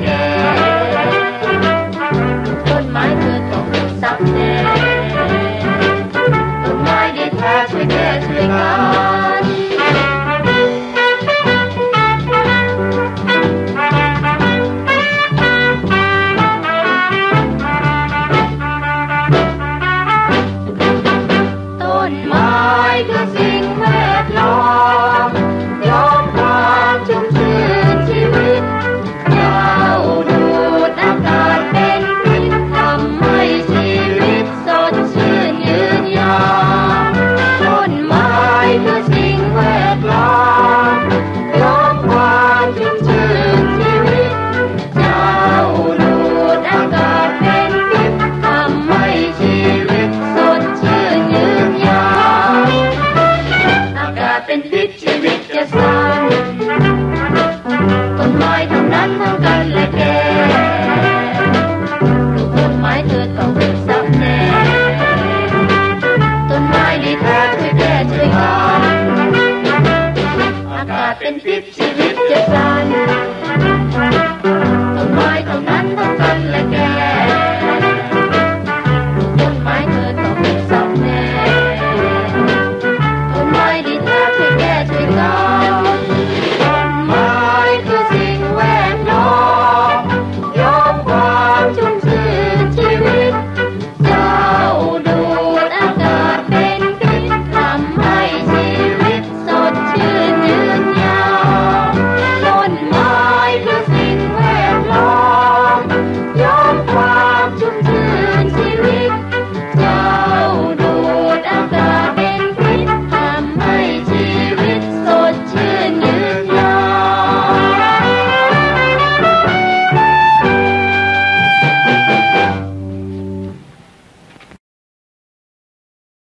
yeah. ต้นไม้ทั้งนั้นทั้งกันและแกลูกต้นไม้เธอต้องเกิดซักแน่ต้นไม้ดีเธอช่วยแก้ช่วยกันอากาศเป็นพิษชีวิตจะสั่นต้นไม้ทั้งนั้นทั้งกัน